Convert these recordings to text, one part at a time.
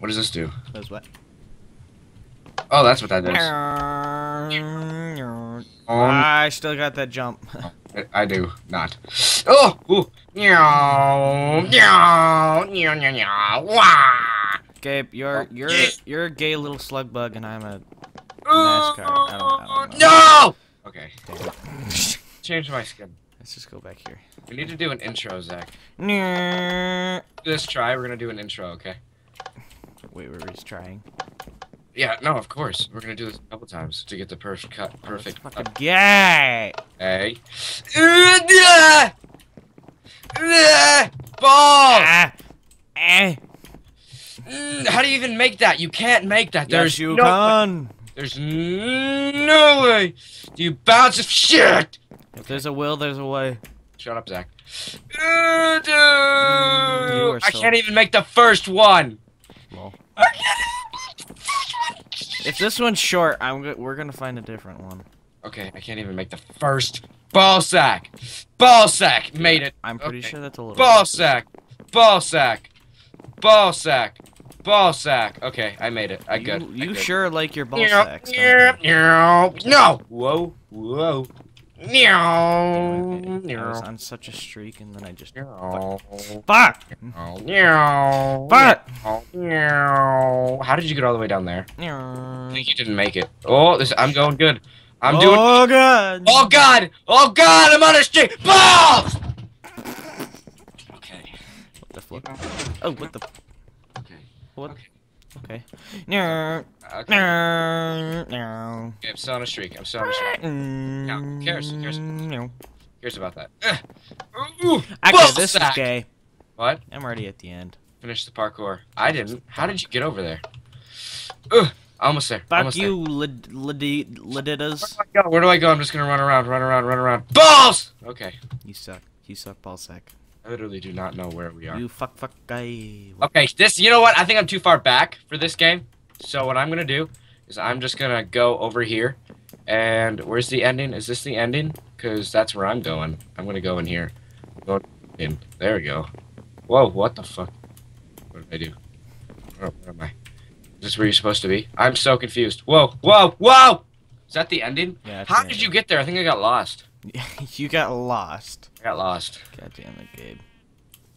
What does this do? That's what. Oh, that's what that does. Um, I still got that jump. I, do not. Oh! Ooh! Meow! Meow! Meow! Meow! Meow! Wah! Gabe, you're Oh, you're you're a gay little slug bug, and I'm a NASCAR. I don't- I don't No! Okay, change my skin. Let's just go back here. We need to do an intro, Zach. Let's try. We're gonna do an intro, okay? We're just trying. Yeah, no, of course. We're gonna do this a couple times to get the perfect cut. Perfect. Fucking gay. Uh, Balls! Ah, eh. Mm, How do you even make that? You can't make that. Yes, There's you no can. There's no way. Do you bounce of shit. If there's a will, there's a way. Shut up, Zach. Uh, dude. I can't even make the first one. If this one's short, I'm go- we're gonna find a different one. Okay, I can't even make the first ball sack. Ball sack made it. I'm pretty Okay. sure that's a little. Ball sack. Ball sack. Ball sack. Ball sack. Okay, I made it. I You, good. I you good. sure like your ball sacks? meow, don't you? meow. No. Whoa. Whoa. Meow. Damn I was on such a streak, and then I just. Meow. Fuck! Meow. Fuck! Meow. How did you get all the way down there? I Oh think you didn't make it. Oh, this. I'm going good. I'm doing. Oh god! Oh God! Oh God! I'm on a streak. Balls. Okay. What the flip? Oh, what the? Okay. What? Okay. Okay. No. Okay. No. No. Okay, I'm still on a streak. I'm still on a streak. Mm. who cares? Who cares? No. Here's about that. Ooh, Okay, this sack. is gay. What? I'm already at the end. Finish the parkour. I didn't. How did you get over there? Ugh. Almost there. Fuck Almost you, lid lidi- liditas. There. Where do I go? Where do I go? I'm just gonna run around, run around, run around. Balls! Okay. You suck. You suck, ball sack. I literally do not know where we are. You fuck fuck guy. Okay, this. You know what? I think I'm too far back for this game. So what I'm gonna do is I'm just gonna go over here. And where's the ending? Is this the ending? Cause that's where I'm going. I'm gonna go in here. Go in. There we go. Whoa! What the fuck? What did I do? Where, where am I? Is this where you're supposed to be? I'm so confused. Whoa! Whoa! Whoa! Is that the ending? Yeah. How the did you get there? I think I got lost. End. you got lost. I got lost. God damn it, Gabe.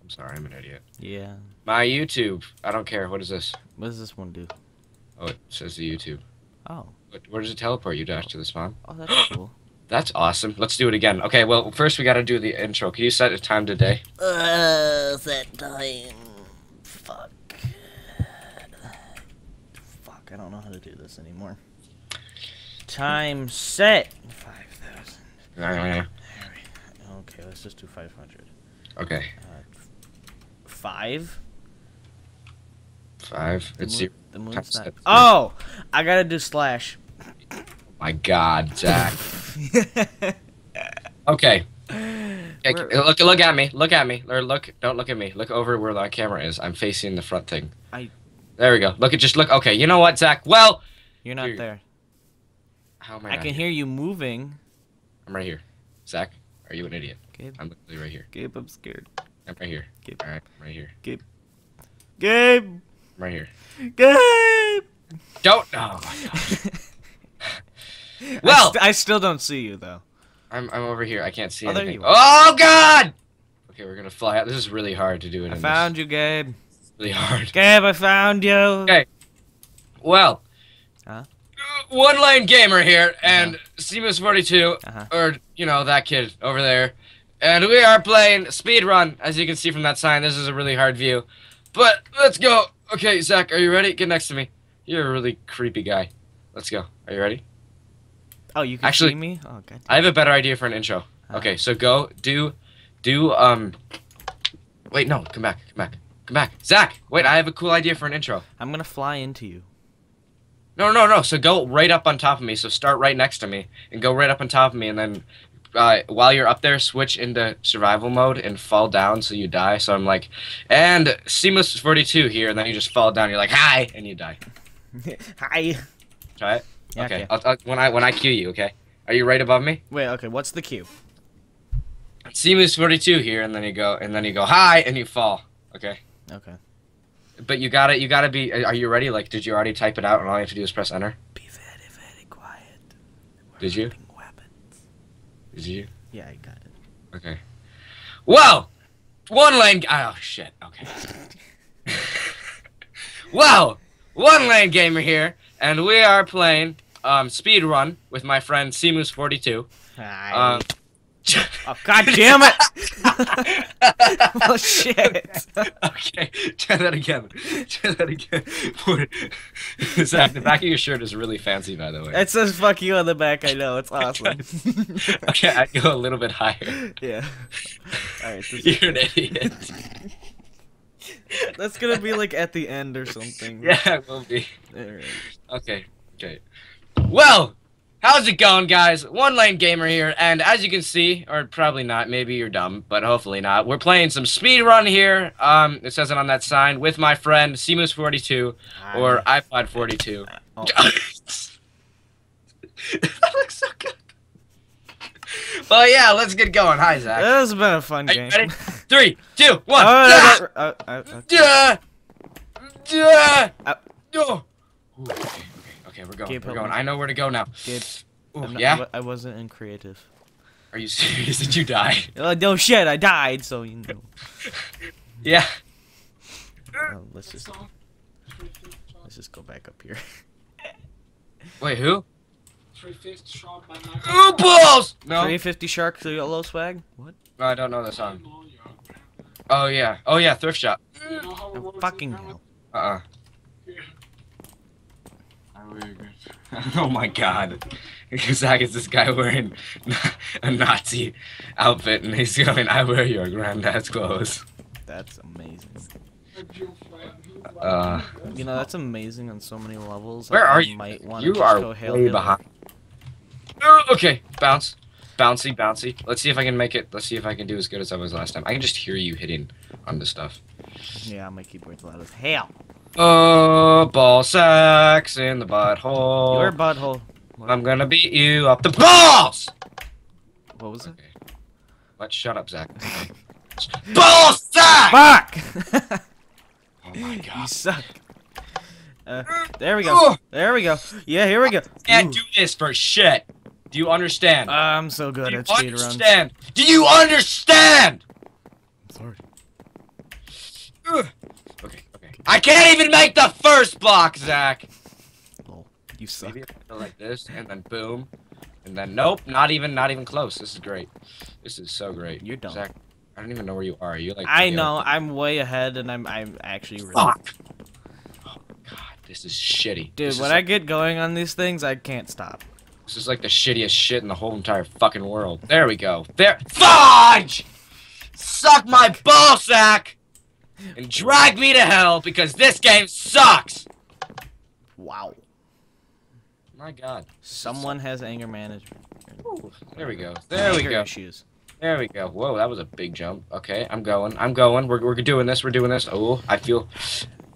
I'm sorry. I'm an idiot. Yeah. My YouTube. I don't care. What is this? What does this one do? Oh, it says the YouTube. Oh. What, where does it teleport you dash to the spawn? Oh, that's cool. That's awesome. Let's do it again. Okay, well, first we gotta do the intro. Can you set a time today? Uh, set time. Fuck. Fuck, I don't know how to do this anymore. Time set. 5,000. Okay, let's just do 500. Okay, Uh, five? five. The It's moon- zero. The moon's not. Oh! I gotta do slash. My God, Zach. Okay. Look, look at me. Look at me. Or look. Don't look at me. Look over where the camera is. I'm facing the front thing. I- There we go. Look at just look. Okay, you know what, Zach? Well, You're not Here. there. how am I? I can here? hear you moving. I'm right here. Zach, are you an idiot? Gabe, I'm literally right here. Gabe, I'm scared. I'm right here. Gabe. All right, I'm right here. Gabe! I'm right here. Gabe! Don't. Oh my God. I Well- st- I still don't see you though. I'm I'm over here. I can't see Oh, anything. Oh God! Okay, we're gonna fly out. This is really hard to do it. I found you, Gabe. This. Really hard. Gabe, I found you. Okay. Well. Huh? One lane gamer here, and Seamus42, Uh-huh. or you know that kid over there, and we are playing speedrun. As you can see from that sign, this is a really hard view, but let's go. Okay, Zach, are you ready? Get next to me. You're a really creepy guy. Let's go. Are you ready? Oh, you can Actually- see me? Oh, god. I have a better idea for an intro. Huh? Okay, so go do, do um. Wait, no, come back, come back, come back, Zach. Wait, I have a cool idea for an intro. I'm gonna fly into you. No, no, no. So go right up on top of me. So start right next to me and go right up on top of me, and then uh, while you're up there, switch into survival mode and fall down so you die. So I'm like, and Seamless 42 here, and then you just fall down. You're like, hi, and you die. Hi. Try it. Yeah, okay. I'll, I'll, when I when I cue you, okay. Are you right above me? Wait, okay, what's the cue? Seamless 42 here, and then you go, and then you go hi, and you fall. Okay. Okay. But you got to You got to be. Are you ready? Like, did you already type it out, and all you have to do is press enter? Be very, very quiet. We're Did you? Weapons. Did you? Yeah, I got it. Okay. Well, one lane. Oh shit. Okay. well, one lane gamer here, and we are playing um speed run with my friend Simus42. Aye. Um, oh god damn it! oh shit! okay, try that again. Try that again. Zach, the back of your shirt is really fancy, by the way. It says "fuck you" on the back. I know it's awesome. Okay, I go a little bit higher. yeah. All right. This You're an idiot. That's gonna be like at the end or something. Yeah, it will be. Okay, okay. Well, how's it going, guys? One Lane Gamer here, and as you can see, or probably not, maybe you're dumb, but hopefully not. We're playing some speed run here. Um, it says it on that sign with my friend Simus42 or iPod 42. Oh. that looks so good. Well, yeah, let's get going. Hi, Zach. This has been a fun Are you game. ready? Three, two, one. Oh, Ah! no, no, uh, uh, uh, okay, okay, okay, we're going. Gabe, we're going. me. I know where to go now. Gabe, Ooh, I'm not- yeah? wa- I wasn't in creative. Are you serious? Did you die? Oh, no shit, I died. So you know. Yeah. Oh, let's just let's just go back up here. Wait, who? Three fifths shot by my Ooh, balls! No. 350 shark through yellow swag. What? No, I don't know the song. Oh, yeah. Oh, yeah, Thrift Shop. Oh, fucking hell. Uh-uh. Oh my god. Zach is this guy wearing a Nazi outfit and he's going, I wear your granddad's clothes. That's amazing. Uh, You know, that's amazing on so many levels. Where I are you? Might want You just are go hail way behind. Oh, okay, bounce. Bouncy, bouncy. Let's see if I can make it. Let's see if I can do as good as I was last time. I can just hear you hitting on the stuff. Yeah, my keyboard's loud as hell. Oh, ball sacks in the butthole. Your butthole. What, I'm gonna beat you up the balls! what was it? Okay. What? Shut up, Zach. ball sack! Fuck! Oh my you god. suck. Uh, there we go. There we go. Yeah, here we go. Can't Ooh. do this for shit. Do you understand? I'm so good do you at speedruns. understand? Do you understand? I'm sorry. Ugh. Okay, okay. I can't even make the first block, Zach. Oh, You suck. Maybe I go like this, and then boom, and then nope, not even, not even close. This is great. This is so great. You're dumb. Zach, I don't even know where you are. Are you like? I know. other- I'm way ahead, and I'm I'm actually really. Fuck. Oh God, this is shitty. Dude, this when is I like, get going on these things, I can't stop. this is like the shittiest shit in the whole entire fucking world. There we go. There. Fudge! Suck my ball sack and drag me to hell because this game sucks. Wow. My God. Someone has anger management. Ooh, there we go. There we go. Issues. There we go. Whoa, that was a big jump. Okay, I'm going. I'm going. We're, we're doing this. We're doing this. Oh, I feel.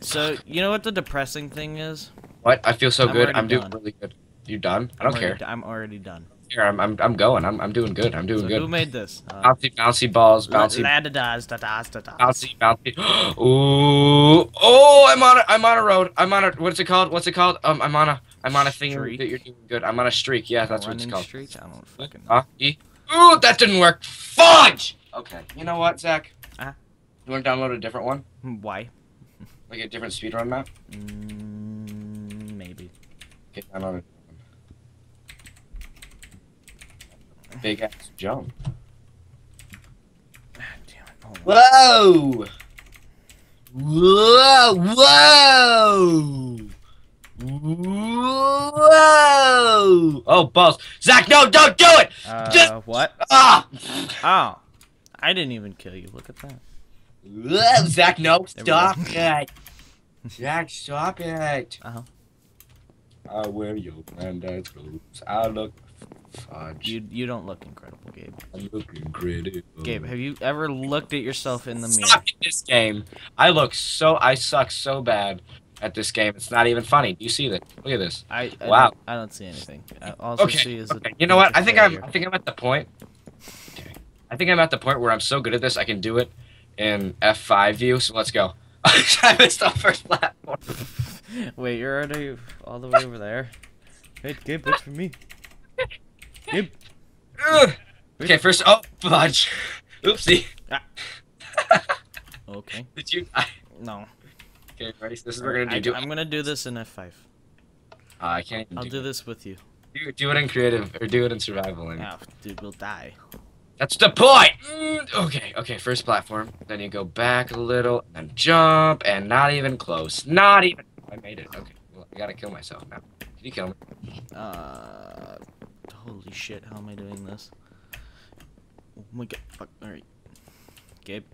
So you know what the depressing thing is? What? I feel so I'm good. I'm doing done. really good. You done? I I'm don't care. I'm already done. Here, I'm, I'm, I'm going. I'm, I'm doing good. I'm doing So good. who made this? Uh, bouncy, bouncy balls. Bouncy, la da das da das da das. bouncy, bouncy. Ooh. Oh, I'm on a, I'm on a road. I'm on a, what's it called? What's it called? Um, I'm on a, I'm on a thing Streak? that you're doing good. I'm on a streak. Yeah, that's what it's Running called. streak? I don't fucking know. Huh? E? Ooh, that didn't work. Fudge! Okay. You know what, Zach? Uh-huh. You want to download a different one? Why? Like a different speedrun map? Mm, maybe. Okay, download it. Big ass jump. Ah, Damn it. Hold. Whoa! Whoa! Whoa! Whoa! Oh, balls. Zach, no, don't do it! Just- Uh, what? Ah! Oh, I didn't even kill you. Look at that. Whoa, Zach, no, There stop it! Zach, stop it! Uh-huh. I wear your granddad's clothes. I look fudge. You you don't look incredible, Gabe. I'm looking pretty. Gabe, have you ever looked at yourself in the mirror? Suck at this game. I look so. I suck so bad at this game. It's not even funny. Do you see that? Look at this. I, I Wow. Don't, I don't see anything. I, all I see Okay. is a okay. You know what? I of think I'm. I think I'm at the point. Okay. I think I'm at the point where I'm so good at this. I can do it in F5 view. So let's go. I missed the first platform. Wait, you're already all the way over there. Wait, Gabe, wait for me. Gabe. Ugh. okay, first. Oh, fudge. Oopsie. Okay. Did you? I, No. okay, ready? This is what we're gonna I, do. do I'm gonna do this in F5. uh, I can't. I'll do, do this with you. do. Do it in creative or do it in survival. And Oh, dude, we'll die. That's the point. Mm, okay, okay. First platform. Then you go back a little, and then jump, and not even close. Not even. I made it. Okay. Well, I gotta kill myself now. Can you kill me? Uh, holy shit, how am I doing this? Oh my god, fuck, alright. Gabe.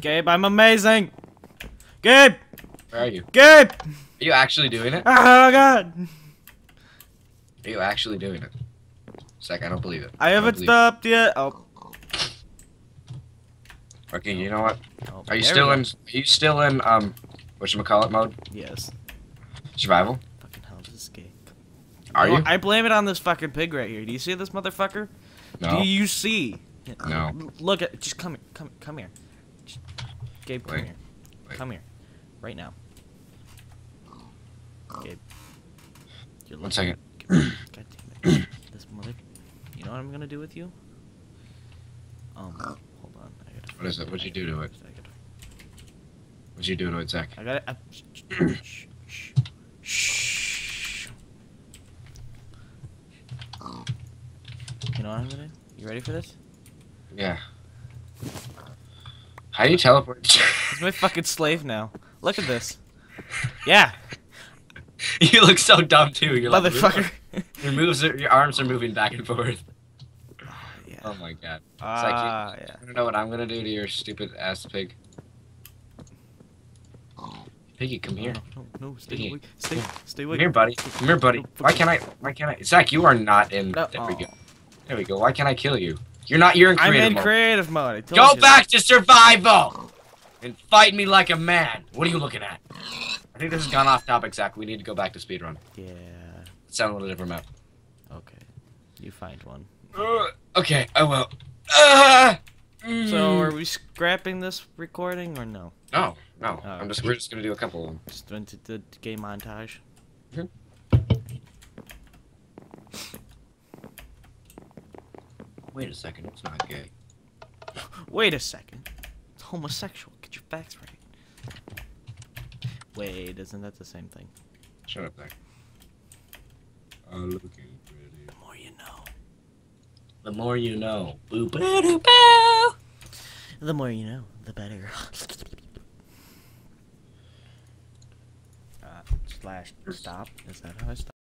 Gabe, I'm amazing! Gabe! Where are you? Gabe! Are you actually doing it? Oh god! Are you actually doing it? Sec, I don't believe it. I haven't stopped yet. Oh. Okay, you know what? oh Are you still in? Are you still in? Um, whatchamacallit mode? Yes. Survival? Fucking hell, this is gay. Are you? I blame it on this fucking pig right here. Do you see this motherfucker? No. Do you see? No. Look at. Just come here. Come. Come here. Just- Gabe, come Wait. here. Wait. Come here. Right now. Gabe. You're One looking- God damn it. this mother. You know what I'm gonna do with you? Um. Hold on. What is it? What'd you do to it? What'd you do to it, Zach? I got it. Uh, You know what I'm gonna do? You ready for this? Yeah. How do you teleport? He's my fucking slave now. Look at this. Yeah, you look so dumb too. You're like, motherfucker. Your moves, are, your arms are moving back and forth. yeah. Oh my god. Ah, yeah. I don't know what I'm gonna do to your stupid ass pig. Piggy, come here. No, no, no, stay Piggy. away. Stay, stay Come away. here, buddy. Come here, buddy. Why can't I? Why can't I? Zach, you are not in. No, There we go. There we go. Why can't I kill you? You're not. You're in creative I'm in mode. creative mode. Go you. back to survival and fight me like a man. What are you looking at? I think this has gone off topic, Zach. We need to go back to speedrun. Yeah. Let's download a different map. Okay. You find one. Uh, okay, I will. Uh, So, are we scrapping this recording or no? no, no. Oh. I'm just. We're just gonna do a couple of them. Just went to the game montage. Wait a second. It's not gay. Wait a second. It's homosexual. Get your facts right. Wait, isn't that the same thing? Shut up. I'm looking pretty. The more you know. The more you know. Boo boo doo boo. The more you know, the better. uh, slash stop. Is that how I stop?